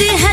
कहते हैं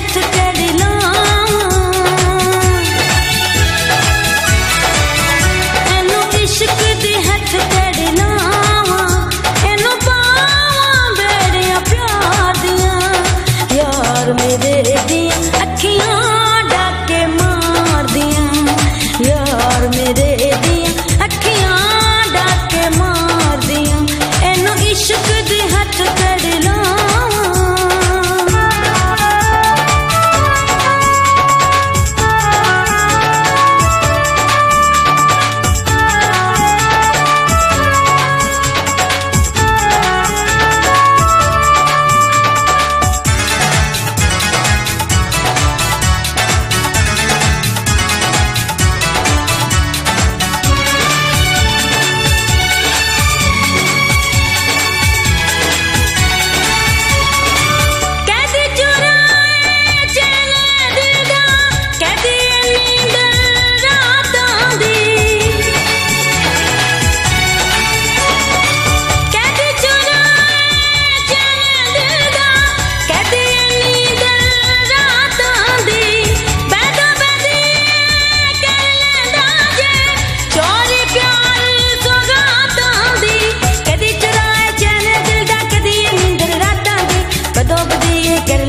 ये कर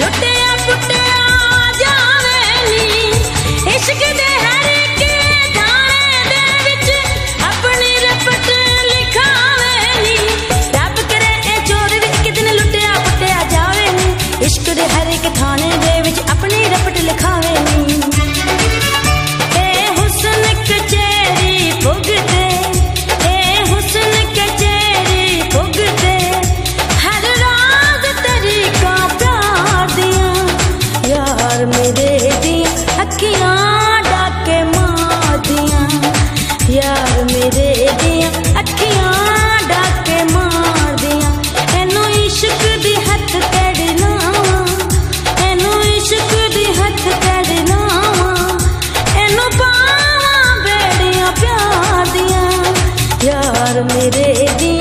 ਲੁੱਟਿਆ ਪੁੱਟਿਆ ਜਾਵੇ ਇਸ਼ਕ ਦੇ ਹਰ ਵਿੱਚ ਆਪਣੀ ਰਪਟ ਲਿਖਾਵੇ ਇਹ ਚੋਰ ਵਿੱਚ ਕਿਦਨ ਲੁੱਟਿਆ ਪੁੱਟਿਆ ਜਾਵੇ ਇਸ਼ਕ ਦੇ ਹਰ ਇੱਕ ਥਾਣੇ ਦੇ ਵਿੱਚ ਆਪਣੀ ਰਪਟ ਲਿਖਾਵੇ ਮੇਰੇ ਦੀਆਂ ਅੱਖੀਆਂ ਡਾਕੇ ਮਾਰਦੀਆਂ। ਤੈਨੂੰ ਇਸ਼ਕ ਦੇ ਹੱਥ ਕੜਨਾ ਤੈਨੂੰ ਇਸ਼ਕ ਦੇ ਹੱਥ ਕੜਨਾ ਤੈਨੂੰ ਪਾਵਾਂ ਬੇੜੀਆਂ ਪਿਆਰ ਦੀਆਂ ਯਾਰ ਮੇਰੇ ਦੀਆਂ